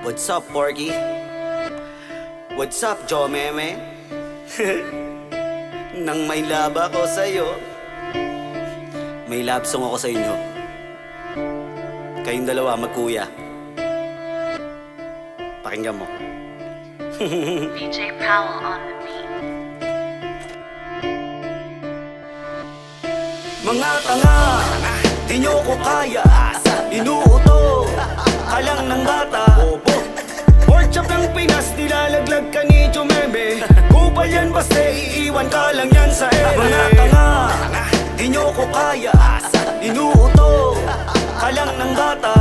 What's up, Porky? What's up, Joe Meme? Nang may laba ko sa'yo, may love song ako sa inyo. Kayong dalawa, magkuya. Pakinggan mo. DJ Powell on the beat. Mga tanga, di nyo ko kaya Inuuto, yan basta iiwan ka lang yan sa ere. Mga tanga, di nyo ko kaya. Inuuto, kalang ng bata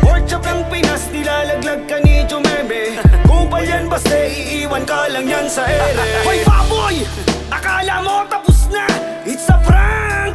Pork chop ng Pinas, nilalaglag ka ni Jumeme Kupal yan basta iiwan ka lang yan sa ere. Hoy baboy! Akala mo tapos na. It's a prank.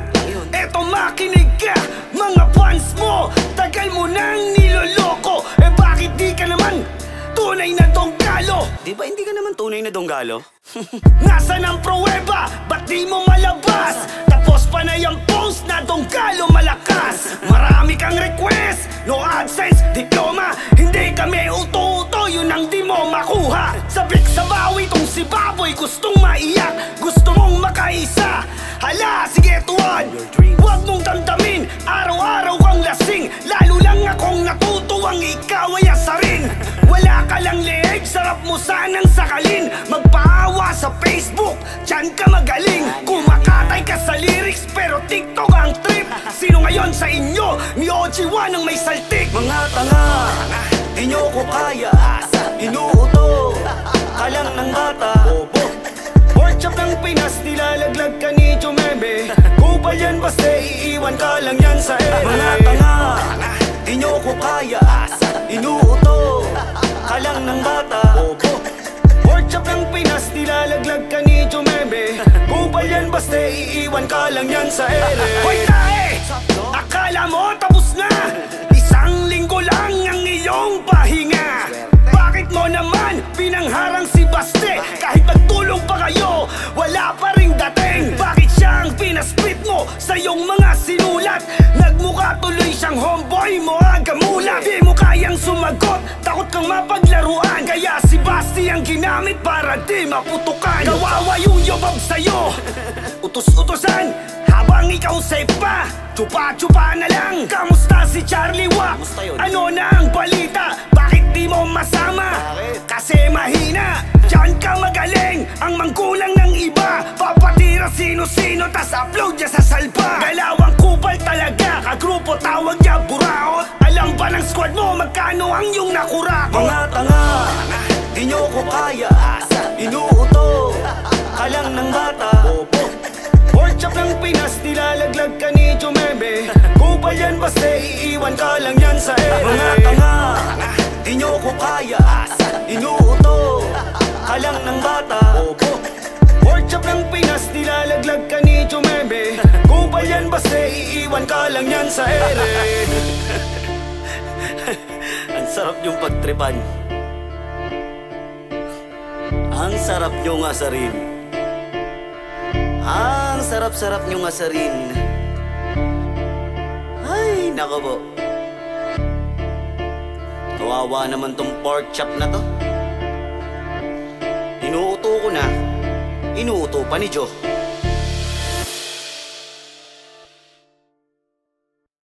Eto makinig ka Mga fans mo. Tagal mo nang niloloko. Eh bakit di ka naman Tunay na donggalo? Di ba hindi ka naman tunay na donggalo? Nasaan ang pruweba? Ba't di mo malabas? Tapos pa na yung post na donggalo malakas Marami kang request No AdSense, diploma. Hindi kami uto-uto Yun ang di mo makuha. Sabik sa bawi tong si Baboy Gustong maiyak Gusto mong makaisa. Hala, sige tuwan. Huwag mong damdamin Araw-araw kang lasing. Lalo lang akong natutuwang ikaw ay asarin. Wala ka lang leeg Sarap mo sanang sakalin. Magpaawa sa Facebook Diyan ka magaling. Kumakatay ka sa lyrics Pero TikTok ang trip. Sino ngayon sa inyo? Ni OG1 ang may saltik. Mga tanga Di nyo ko kaya. Inuuto Kalang ng bata. Bobo Pork chop ng Pinas, nilalaglag ka ni Jumeme Kupal yan basta iiwan ka lang yan sa ere. Mga tanga, di nyo ko kaya Inuuto, ka lang ng bata. Chop ng Pinas, nilalaglag ka ni Jumeme Kupal yan basta iiwan ka lang yan sa ere. Hoy tae! Akala mo tapos na. Isang linggo lang ang iyong pahinga. Bakit mo naman pinangharang si Baste? Kahit nagtulong pa kayo, wala pa ring dating. Bakit siya ang pinaspit mo sa iyong mga sinulat? Nagmukha tuloy siyang homeboy mo agamulat Di mo sumagot, takot kang mapaglaruan Kaya si Basti ang ginamit para di maputukan. Kawawa yung yobab sa'yo. Utos-utosan, habang ikaw safe pa. Chupa-chupa na lang. Kamusta si Charlie Wack? Ano na ang balita? Bakit di mo masama? Kasi mahina. Diyan ka magaling. Ang mangkulang ng iba. Papatira sino-sino Tas upload niya sa salba Dalawang kupal talaga. Kagrupo tawag niya Alam ba ng squad mo Magkano ang yung nakurakot? Mga tanga Di nyo ko kaya. Inuuto Ka lang ng bata. Chop ng Pinas, nilalaglag ka ni Jumeme Kupal yan basta iiwan ka lang yan sa ere Mga tanga, di nyo ko kaya. Inuuto, ka lang ng bata. Chop ng Pinas, nilalaglag ka ni Jumeme Kupal yan basta iiwan ka lang yan sa ere pagtripan Ang sarap yung asarin ang sarap-sarap niyong asarin. Ay, nako po. Kawawa naman tong pork chop na to. Inuuto ko na. Inuuto pa ni Joe.